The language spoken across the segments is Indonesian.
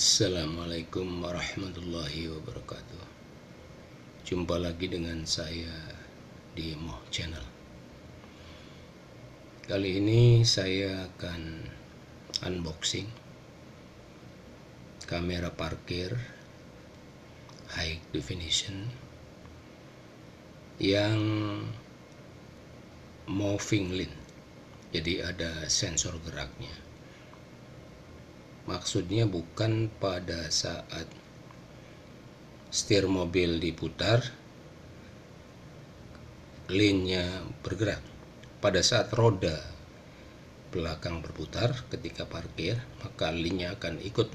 Assalamualaikum warahmatullahi wabarakatuh. Jumpa lagi dengan saya di Moh Channel. Kali ini saya akan unboxing Kamera parkir High Definition Yang moving lin Jadi ada sensor geraknya maksudnya bukan pada saat setir mobil diputar linnya bergerak. Pada saat roda belakang berputar ketika parkir maka linnya akan ikut.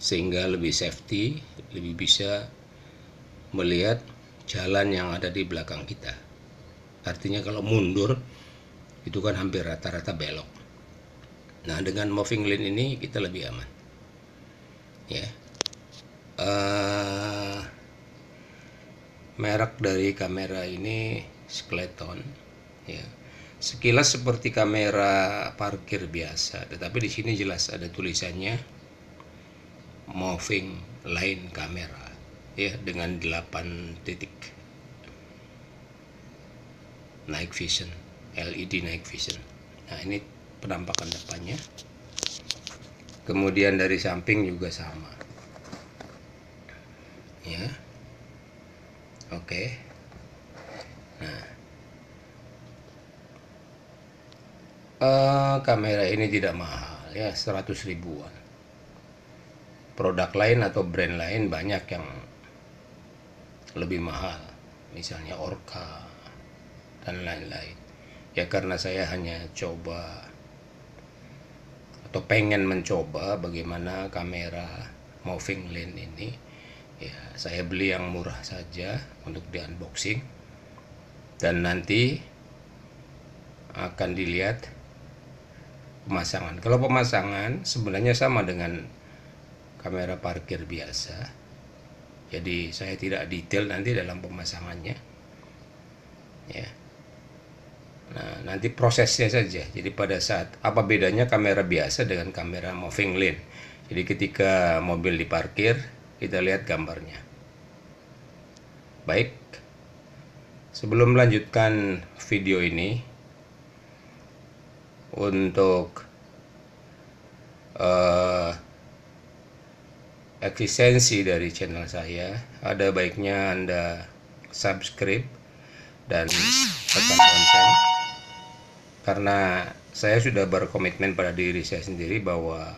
Sehingga lebih safety lebih bisa melihat jalan yang ada di belakang kita. Artinya kalau mundur itu kan hampir rata-rata belok Nah dengan moving lane ini kita lebih aman. Ya. Uh, merek dari kamera ini Skeleton. Ya. Sekilas seperti kamera parkir biasa, tetapi di sini jelas ada tulisannya moving line kamera ya dengan 8 titik night vision LED night vision nah ini penampakan depannya. Kemudian dari samping juga sama. Ya. Oke. Nah. Uh, kamera ini tidak mahal ya 100 ribuan. Produk lain atau brand lain banyak yang lebih mahal misalnya Orca dan lain-lain. Ya karena saya hanya coba atau pengen mencoba bagaimana kamera moving lane ini ya saya beli yang murah saja untuk di unboxing. Dan nanti akan dilihat pemasangan. Kalau pemasangan sebenarnya sama dengan kamera parkir biasa. Jadi saya tidak detail nanti dalam pemasangannya. Ya Nah, nanti prosesnya saja. Jadi pada saat apa bedanya kamera biasa dengan kamera moving lane. Jadi ketika mobil diparkir, kita lihat gambarnya. Baik. Sebelum melanjutkan video ini untuk uh, efisiensi dari channel saya, ada baiknya Anda subscribe dan tekan lonceng karena saya sudah berkomitmen pada diri saya sendiri bahwa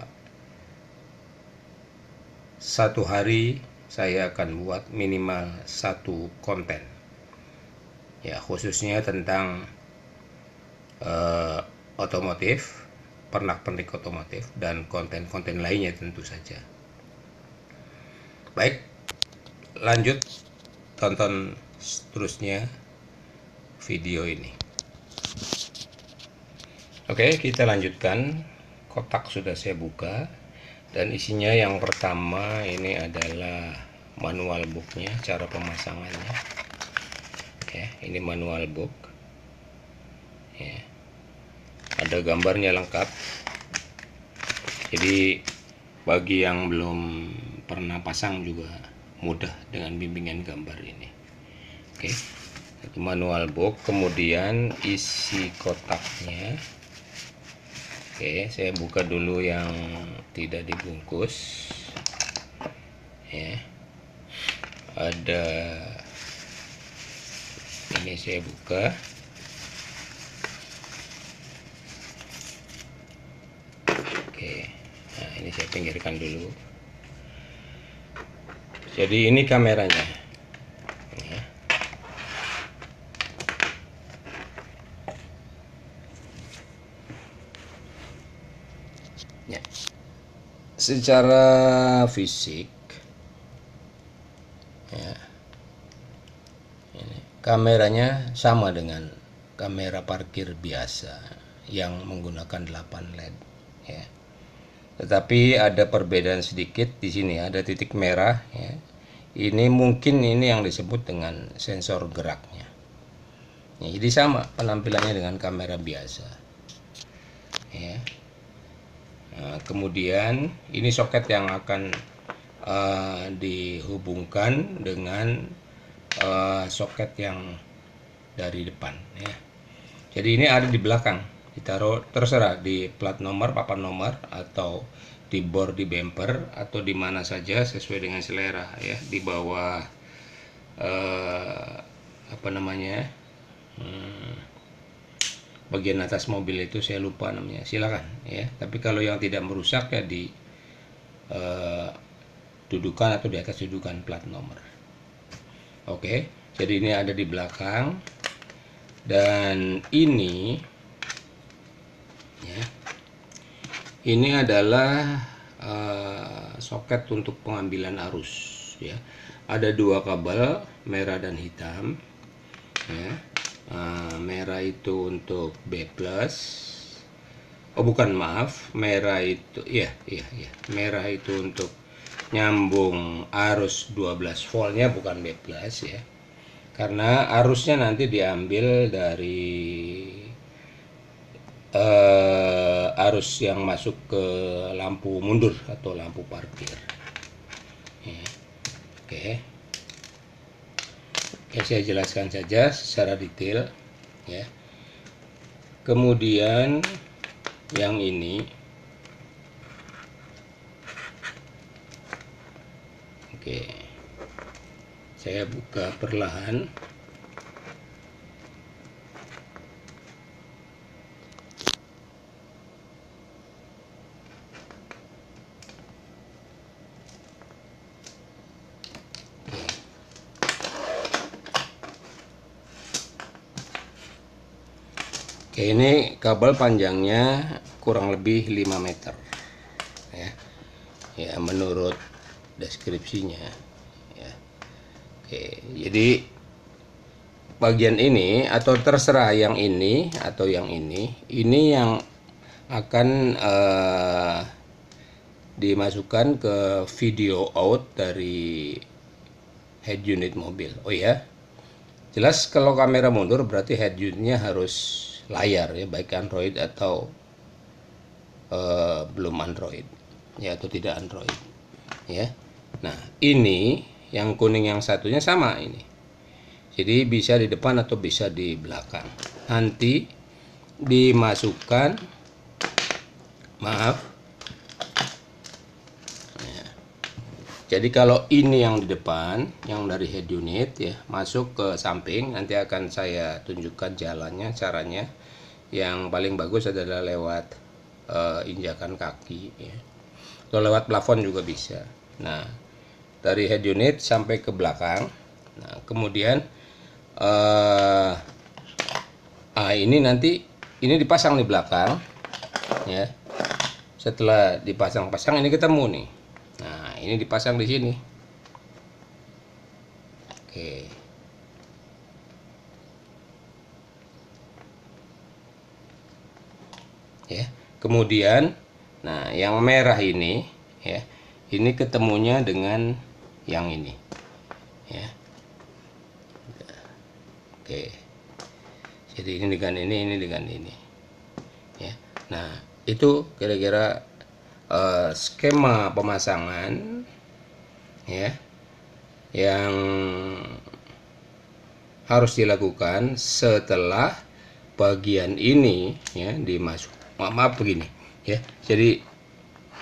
satu hari saya akan buat minimal satu konten. Ya khususnya tentang uh, otomotif pernak-pernik otomotif dan konten-konten lainnya tentu saja. Baik lanjut tonton seterusnya video ini Oke, kita lanjutkan. Kotak sudah saya buka dan isinya yang pertama ini adalah manual booknya, cara pemasangannya. Ya, ini manual book. Ya. Ada gambarnya lengkap. Jadi bagi yang belum pernah pasang juga mudah dengan bimbingan gambar ini. Oke. Manual book, kemudian isi kotaknya Oke, saya buka dulu yang tidak dibungkus. Ya. Ada ini saya buka. Oke. Nah, ini saya pinggirkan dulu. Jadi ini kameranya. ya. Secara fisik ya, ini, kameranya sama dengan kamera parkir biasa yang menggunakan 8 led ya. Tetapi ada perbedaan sedikit di sini ada titik merah ya. Ini mungkin ini yang disebut dengan sensor geraknya. Ya, jadi sama penampilannya dengan kamera biasa ya Nah, kemudian ini soket yang akan uh, dihubungkan dengan uh, soket yang dari depan ya. Jadi ini ada di belakang, ditaruh terserah di plat nomor, papan nomor atau di bor di bumper atau di mana saja sesuai dengan selera ya di bawah uh, apa namanya hmm, bagian atas mobil itu saya lupa namanya. Silakan ya. Tapi kalau yang tidak merusak ya di uh, dudukan atau di atas dudukan plat nomor. Oke jadi ini ada di belakang. Dan ini ya ini adalah uh, soket untuk pengambilan arus ya. Ada dua kabel merah dan hitam ya uh, merah itu untuk B plus. Oh bukan maaf. Merah itu ya ya ya merah itu untuk nyambung arus 12 voltnya bukan B plus ya. Karena arusnya nanti diambil dari uh, arus yang masuk ke lampu mundur atau lampu parkir. Ya. oke oke saya jelaskan saja secara detail ya. Kemudian yang ini. Oke. Saya buka perlahan Oke, ini kabel panjangnya kurang lebih 5 meter. Ya. Ya, menurut deskripsinya. Oke, jadi bagian ini atau terserah yang ini atau yang ini, ini yang akan uh, dimasukkan ke video out dari head unit mobil. Oh ya, jelas kalau kamera mundur berarti head unitnya harus layar ya, baik Android atau uh, belum Android ya atau tidak Android ya. Nah ini yang kuning yang satunya sama ini jadi bisa di depan atau bisa di belakang nanti dimasukkan maaf jadi kalau ini yang di depan yang dari head unit ya masuk ke samping nanti akan saya tunjukkan jalannya caranya. Yang paling bagus adalah lewat uh, injakan kaki ya. Atau lewat plafon juga bisa. Nah dari head unit sampai ke belakang. Nah kemudian uh, ah ini nanti ini dipasang di belakang ya. Setelah dipasang-pasang ini ketemu nih ini dipasang di sini. Oke. Ya kemudian nah yang merah ini ya ini ketemunya dengan yang ini. Ya. Oke. Jadi ini dengan ini ini dengan ini. Ya. Nah itu kira-kira uh, skema pemasangan ya yang harus dilakukan setelah bagian ini ya dimasuk. Maaf, maaf begini ya. Jadi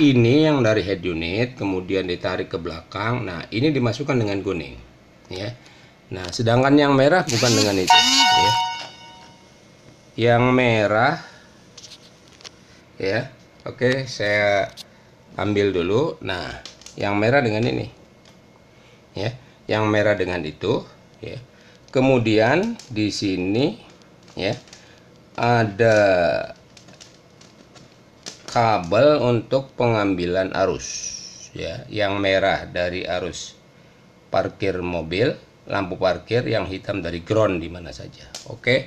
ini yang dari head unit kemudian ditarik ke belakang. Nah ini dimasukkan dengan kuning ya. Nah sedangkan yang merah bukan dengan itu ya. Yang merah ya oke saya ambil dulu. Nah yang merah dengan ini. Ya yang merah dengan itu ya. Kemudian di sini ya ada kabel untuk pengambilan arus ya. Yang merah dari arus parkir mobil lampu parkir yang hitam dari ground di mana saja. Oke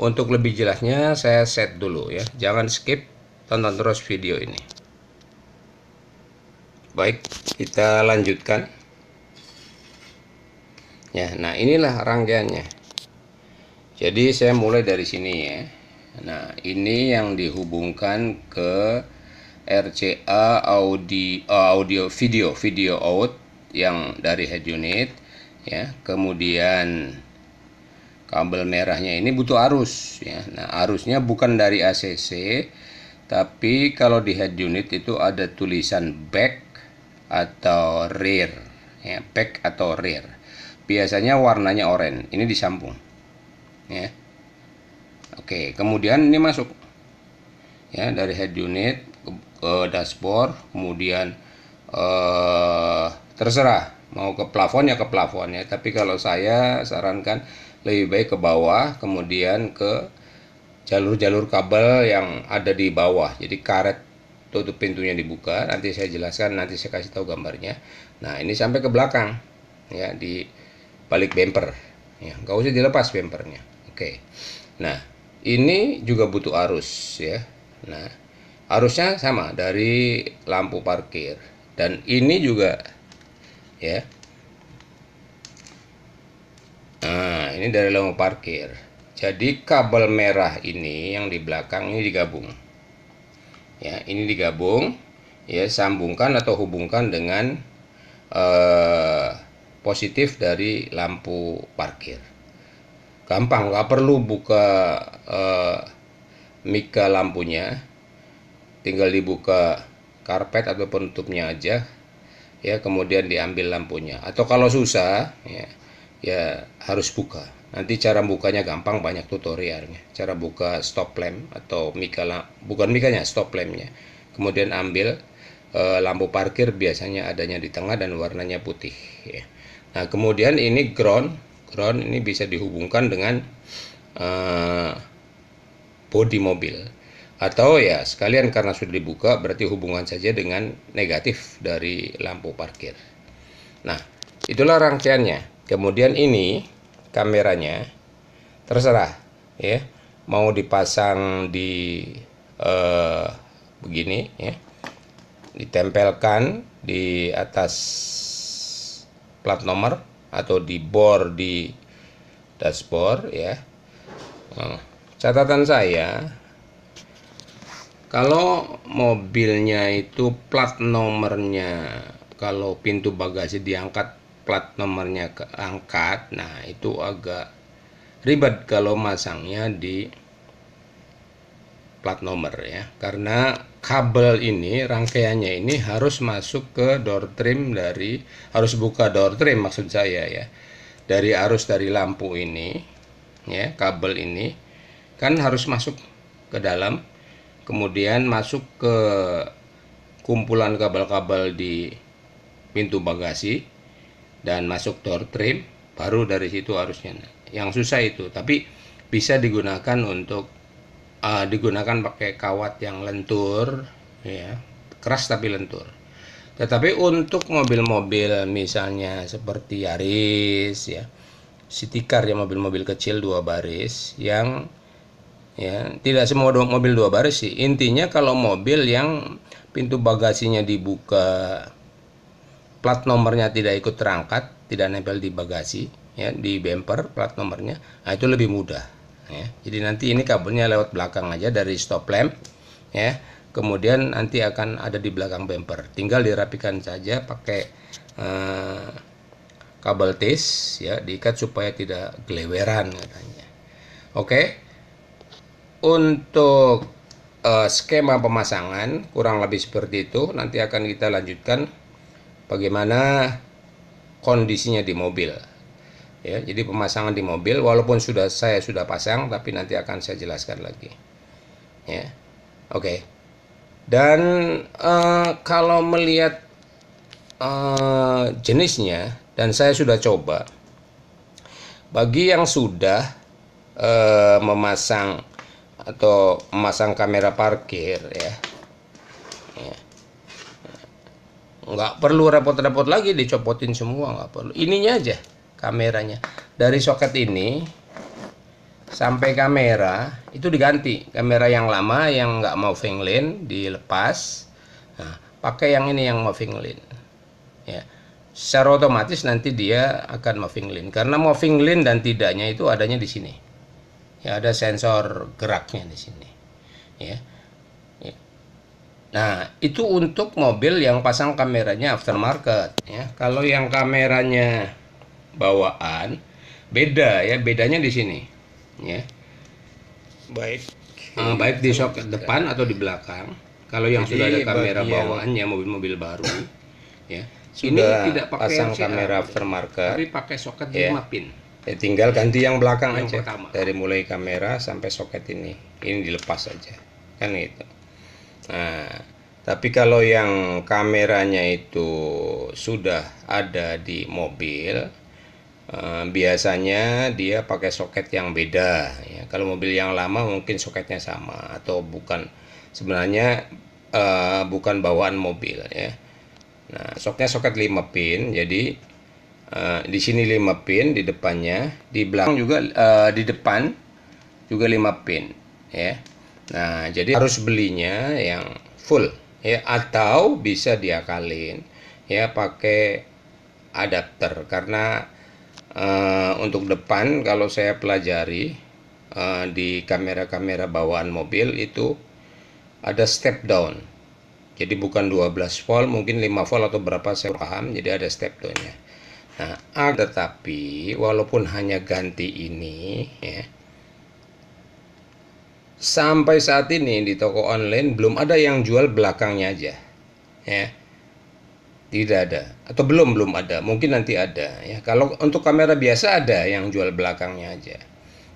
untuk lebih jelasnya saya set dulu ya. Jangan skip tonton terus video ini. Baik kita lanjutkan. Ya nah inilah rangkaiannya. Jadi saya mulai dari sini ya. Nah, ini yang dihubungkan ke RCA audio audio video video out yang dari head unit ya. Kemudian kabel merahnya ini butuh arus ya. Nah arusnya bukan dari ACC tapi kalau di head unit itu ada tulisan back atau rear. Ya back atau rear. Biasanya warnanya oranye ini disambung. Ya. Oke kemudian ini masuk. Ya dari head unit ke, ke dashboard kemudian eh, terserah. Mau ke plafon ya ke plafon ya. Tapi kalau saya sarankan lebih baik ke bawah kemudian ke jalur-jalur kabel yang ada di bawah. Jadi karet tutup pintunya dibuka nanti saya jelaskan nanti saya kasih tahu gambarnya. Nah ini sampai ke belakang ya di balik bumper. Ya nggak usah dilepas bumpernya. Oke. Nah ini juga butuh arus ya. Nah arusnya sama dari lampu parkir. Dan ini juga ya. Nah, ini dari lampu parkir. Jadi kabel merah ini yang di belakang ini digabung. Ya, ini digabung, ya sambungkan atau hubungkan dengan eh, positif dari lampu parkir. Gampang, nggak perlu buka eh, mika lampunya, tinggal dibuka karpet atau penutupnya aja, ya kemudian diambil lampunya. Atau kalau susah, ya ya harus buka. Nanti cara bukanya gampang banyak tutorialnya. Cara buka stop lamp atau mika bukan mikanya stop lampnya. Kemudian ambil e, lampu parkir biasanya adanya di tengah dan warnanya putih. Ya. Nah kemudian ini ground, ground ini bisa dihubungkan dengan e, bodi mobil atau ya sekalian karena sudah dibuka berarti hubungan saja dengan negatif dari lampu parkir. Nah itulah rangkaiannya kemudian ini kameranya. Terserah ya. Mau dipasang di eh, begini ya. Ditempelkan di atas plat nomor atau di bor di dashboard ya. Nah, catatan saya kalau mobilnya itu plat nomornya kalau pintu bagasi diangkat plat nomornya keangkat. Nah itu agak ribet kalau masangnya di plat nomor ya. Karena kabel ini rangkaiannya ini harus masuk ke door trim dari harus buka door trim maksud saya ya. Dari arus dari lampu ini ya kabel ini kan harus masuk ke dalam. Kemudian masuk ke kumpulan kabel-kabel di pintu bagasi dan masuk door trim baru dari situ harusnya. Yang susah itu tapi bisa digunakan untuk uh, digunakan pakai kawat yang lentur ya keras tapi lentur. Tetapi untuk mobil-mobil misalnya seperti Yaris ya City Car ya mobil-mobil kecil dua baris yang ya tidak semua mobil dua baris sih. Intinya kalau mobil yang pintu bagasinya dibuka plat nomornya tidak ikut terangkat, tidak nempel di bagasi, ya di bumper plat nomornya, nah itu lebih mudah. Ya. Jadi nanti ini kabelnya lewat belakang aja dari stop lamp, ya. Kemudian nanti akan ada di belakang bumper. Tinggal dirapikan saja pakai uh, kabel tis, ya, diikat supaya tidak geleweran katanya. Oke. Untuk uh, skema pemasangan kurang lebih seperti itu. Nanti akan kita lanjutkan bagaimana kondisinya di mobil. Ya, jadi pemasangan di mobil walaupun sudah saya sudah pasang tapi nanti akan saya jelaskan lagi. Ya. Oke. Okay. Dan uh, kalau melihat uh, jenisnya dan saya sudah coba bagi yang sudah uh, memasang atau memasang kamera parkir ya nggak perlu repot-repot lagi dicopotin semua nggak perlu. Ininya aja kameranya. Dari soket ini sampai kamera itu diganti. Kamera yang lama yang nggak mau lane dilepas. Nah, pakai yang ini yang moving lane ya. Secara otomatis nanti dia akan moving lane karena moving lane dan tidaknya itu adanya di sini. Ya ada sensor geraknya di sini. Ya Nah, itu untuk mobil yang pasang kameranya aftermarket ya. Kalau yang kameranya bawaan beda ya, bedanya di sini ya. Baik. Uh, baik di soket depan atau di belakang. Kalau yang Jadi sudah ada kamera bawaannya mobil-mobil baru ya. Sudah ini tidak pakai pasang kamera aftermarket. tapi pakai soket Ya. 5 pin. Ya, tinggal ganti yang belakang Yang aja. pertama. Dari mulai kamera sampai soket ini. Ini dilepas saja. Kan itu. Nah, tapi kalau yang kameranya itu sudah ada di mobil, eh, biasanya dia pakai soket yang beda. Ya, kalau mobil yang lama mungkin soketnya sama atau bukan sebenarnya eh, bukan bawaan mobil ya. Nah, soketnya soket 5 pin, jadi eh, di sini 5 pin di depannya, di belakang juga eh, di depan juga 5 pin ya. Nah, jadi harus belinya yang full ya atau bisa diakalin ya pakai adapter karena eh, untuk depan kalau saya pelajari eh, di kamera-kamera bawaan mobil itu ada step down. Jadi bukan 12 volt, mungkin 5 volt atau berapa saya paham, jadi ada step down-nya. Nah, ah, tetapi walaupun hanya ganti ini ya, sampai saat ini di toko online belum ada yang jual belakangnya aja. Ya. Tidak ada atau belum belum ada. Mungkin nanti ada ya. Kalau untuk kamera biasa ada yang jual belakangnya aja.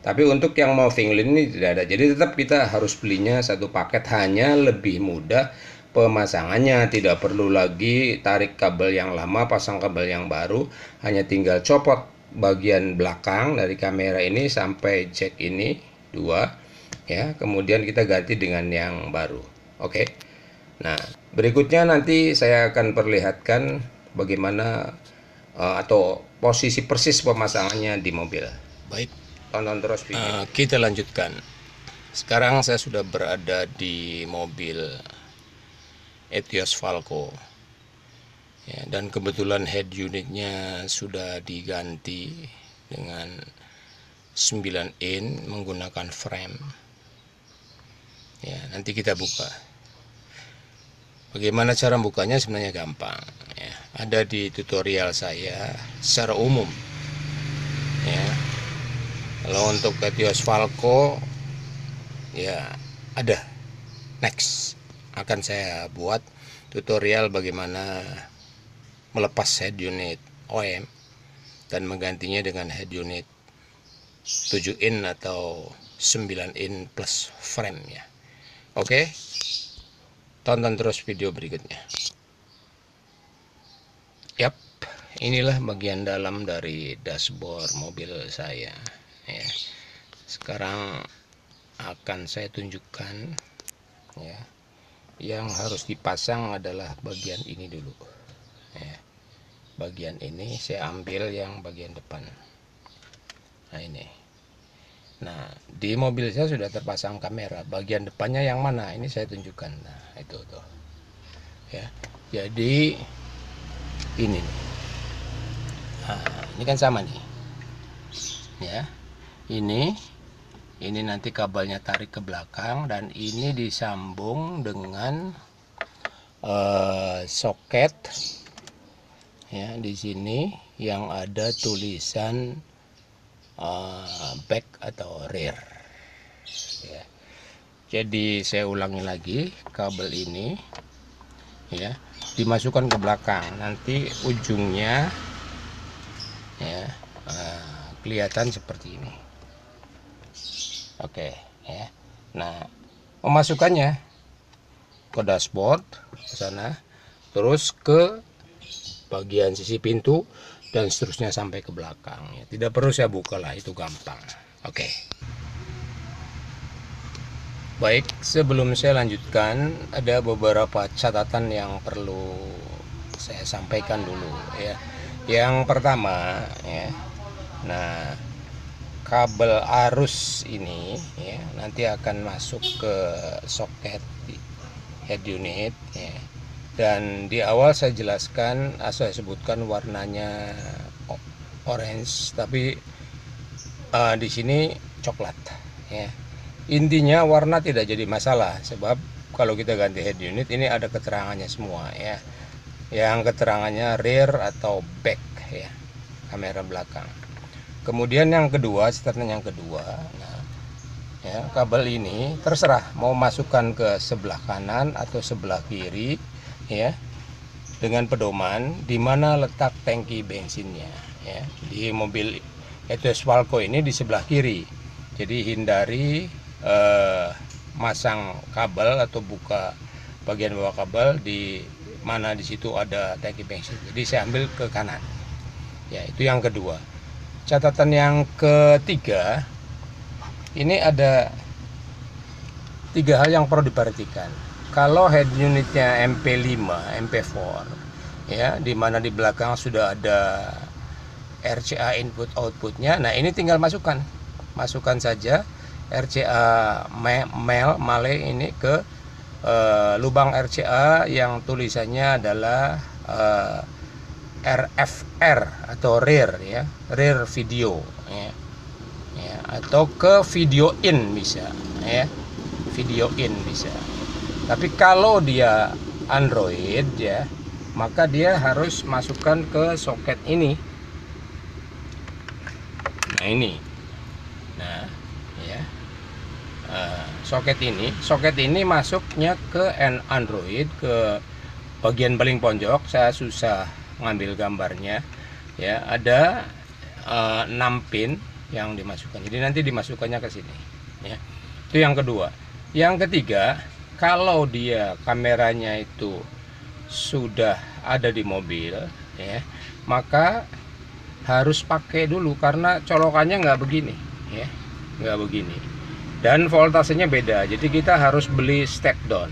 Tapi untuk yang mau fingerlin ini tidak ada. Jadi tetap kita harus belinya satu paket hanya lebih mudah pemasangannya tidak perlu lagi tarik kabel yang lama pasang kabel yang baru hanya tinggal copot bagian belakang dari kamera ini sampai jack ini dua ya kemudian kita ganti dengan yang baru oke nah berikutnya nanti saya akan perlihatkan bagaimana eh, atau posisi persis pemasangannya di mobil Baik, tonton terus video eh, kita lanjutkan. Sekarang saya sudah berada di mobil Etios Falco. Ya, dan kebetulan head unitnya sudah diganti dengan 9 in menggunakan frame. Ya, nanti kita buka. Bagaimana cara bukanya sebenarnya gampang. Ya, ada di tutorial saya secara umum. Ya, kalau untuk Etios Falco ya ada next akan saya buat tutorial bagaimana melepas head unit OM dan menggantinya dengan head unit 7 in atau 9 in plus frame ya. Oke. Tonton terus video berikutnya. Yap, inilah bagian dalam dari dashboard mobil saya ya. Sekarang akan saya tunjukkan ya. Yang harus dipasang adalah bagian ini dulu. Ya. Bagian ini saya ambil yang bagian depan. Nah, ini. Nah, di mobil saya sudah terpasang kamera. Bagian depannya yang mana? Ini saya tunjukkan. Nah, itu tuh. Ya. Jadi ini. Nah, ini kan sama nih. Ya. Ini ini nanti kabelnya tarik ke belakang dan ini disambung dengan eh, soket ya di sini yang ada tulisan eh, back atau rear. Ya. jadi saya ulangi lagi kabel ini ya. Dimasukkan ke belakang. Nanti ujungnya ya eh, kelihatan seperti ini. Oke ya. Nah memasukkannya ke dashboard ke sana. Terus ke bagian sisi pintu dan seterusnya sampai ke belakang. Ya. tidak perlu saya buka lah itu gampang. Oke. Baik sebelum saya lanjutkan ada beberapa catatan yang perlu saya sampaikan dulu ya. Yang pertama ya. Nah kabel arus ini ya nanti akan masuk ke soket head unit ya dan di awal saya jelaskan ah, saya sebutkan warnanya orange tapi ah, di sini coklat ya. Intinya warna tidak jadi masalah sebab kalau kita ganti head unit ini ada keterangannya semua ya. Yang keterangannya rear atau back ya kamera belakang. Kemudian yang kedua statement yang kedua nah ya kabel ini terserah mau masukkan ke sebelah kanan atau sebelah kiri ya dengan pedoman di mana letak tangki bensinnya ya. Di mobil itu Swalco ini di sebelah kiri. Jadi hindari eh, masang kabel atau buka bagian bawah kabel di mana di situ ada tangki bensin. Jadi saya ambil ke kanan. Ya itu yang kedua. Catatan yang ketiga ini ada tiga hal yang perlu diperhatikan kalau head unitnya MP5 MP4 ya di mana di belakang sudah ada RCA input outputnya nah ini tinggal masukkan masukkan saja RCA mail male ini ke uh, lubang RCA yang tulisannya adalah uh, eh, RFR atau rear ya rear video ya. ya atau ke video in bisa ya video in bisa tapi kalau dia Android ya maka dia harus masukkan ke soket ini. Nah ini. Nah ya. Uh, soket ini. Soket ini masuknya ke Android ke bagian paling pojok saya susah ngambil gambarnya. Ya ada uh, 6 pin yang dimasukkan. Jadi nanti dimasukkannya ke sini ya. Itu yang kedua. Yang ketiga kalau dia kameranya itu sudah ada di mobil ya maka harus pakai dulu karena colokannya nggak begini ya nggak begini. Dan voltasenya beda jadi kita harus beli step down.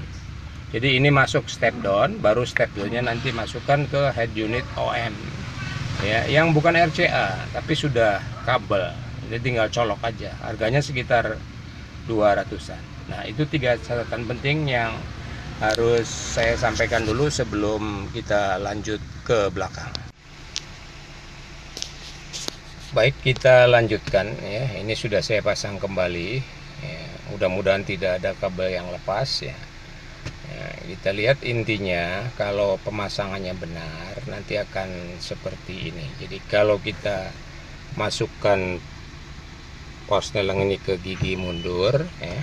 Jadi ini masuk step down baru step downnya nanti masukkan ke head unit OM ya yang bukan RCA tapi sudah kabel. Jadi tinggal colok aja harganya sekitar 200an nah itu tiga catatan penting yang harus saya sampaikan dulu sebelum kita lanjut ke belakang. Baik kita lanjutkan ya. Ini sudah saya pasang kembali ya, mudah-mudahan tidak ada kabel yang lepas ya. ya kita lihat intinya kalau pemasangannya benar nanti akan seperti ini. Jadi kalau kita masukkan pos neleng ini ke gigi mundur ya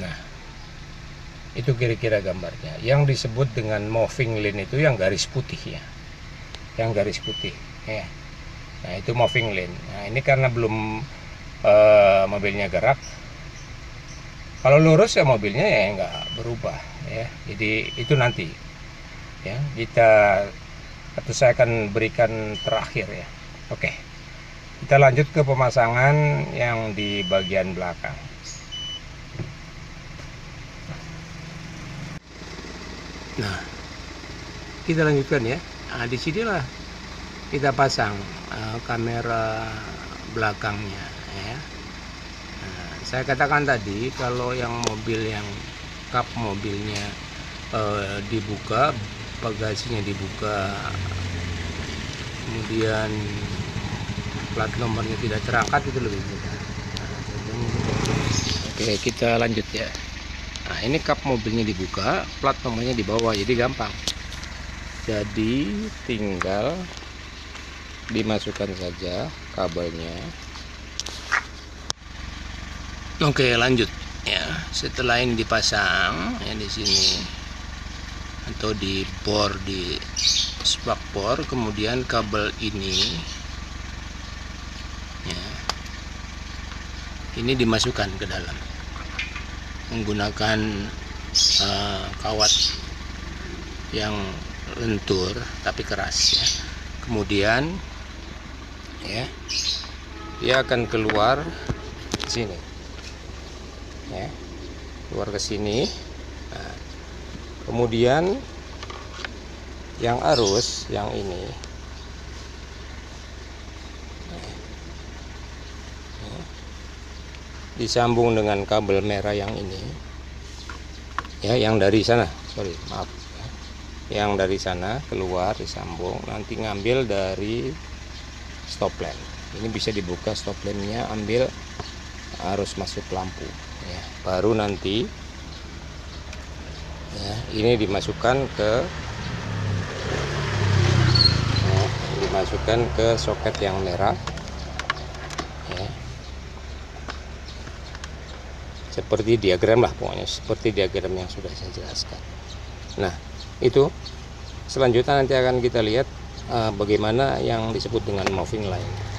nah itu kira-kira gambarnya. Yang disebut dengan moving line itu yang garis putih ya. Yang garis putih ya. Nah itu moving lane. Nah ini karena belum uh, mobilnya gerak. Kalau lurus ya mobilnya ya nggak berubah ya. Jadi itu nanti ya. Kita atau saya akan berikan terakhir ya. Oke. Kita lanjut ke pemasangan yang di bagian belakang nah kita lanjutkan ya. Nah di sinilah kita pasang uh, kamera belakangnya ya. Nah, saya katakan tadi kalau yang mobil yang kap mobilnya uh, dibuka bagasinya dibuka kemudian plat nomornya tidak terangkat itu lebih mudah. Nah, oke kita lanjut ya nah ini kap mobilnya dibuka plat nomornya di bawah jadi gampang. Jadi tinggal dimasukkan saja kabelnya. Oke lanjut. Ya setelah ini dipasang ya di sini. Atau di bor di spark bor kemudian kabel ini ya ini dimasukkan ke dalam menggunakan uh, kawat yang lentur tapi keras ya. Kemudian ya dia akan keluar sini ya keluar ke sini. Nah, kemudian yang arus yang ini ya, disambung dengan kabel merah yang ini. Ya yang dari sana. Sorry maaf. Ya. yang dari sana keluar disambung. Nanti ngambil dari stop lamp. Ini bisa dibuka stop lampnya ambil arus masuk lampu. Ya, baru nanti ya, ini dimasukkan ke ya, dimasukkan ke soket yang merah seperti diagram lah pokoknya seperti diagram yang sudah saya jelaskan. Nah itu selanjutnya nanti akan kita lihat uh, bagaimana yang disebut dengan moving line